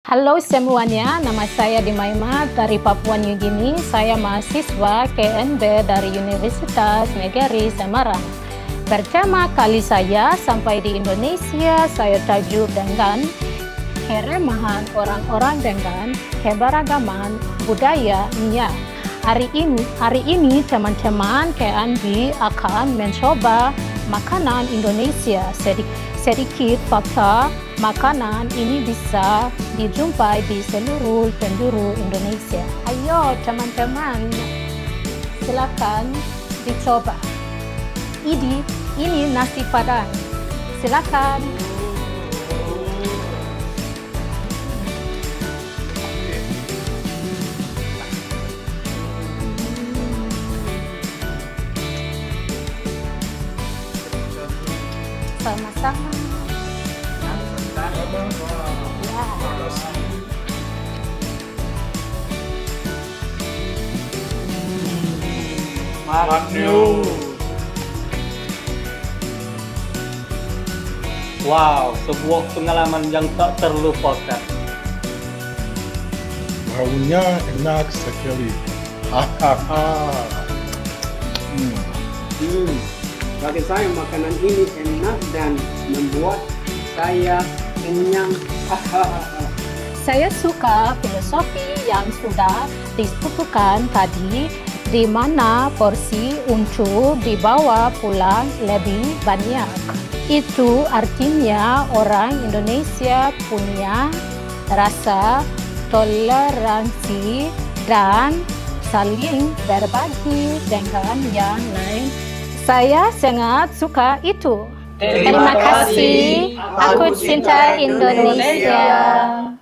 Halo semuanya, nama saya Dimaima dari Papua New Guinea. Saya mahasiswa KNB dari Universitas Negeri Semarang. Pertama kali saya sampai di Indonesia, saya tajuk dengan keremahan orang-orang dengan keberagaman budayanya. Hari ini, hari ini teman-teman KNB akan mencoba makanan Indonesia sedikit, sedikit fakta makanan ini bisa dijumpai di seluruh penjuru Indonesia. Ayo teman-teman, silakan dicoba. Ini, ini nasi padang. Silakan. Sama-sama. Wow, sebuah pengalaman yang tak terlupakan. Baunya enak sekali. Hahaha. Hmm. Hmm, bagi saya makanan ini enak dan membuat saya kenyang. Saya suka filosofi yang sudah disebutkan tadi di mana porsi untuk dibawa pulang lebih banyak. Itu artinya orang Indonesia punya rasa toleransi dan saling berbagi dengan yang lain. Saya sangat suka itu. Terima kasih. Aku cinta Indonesia.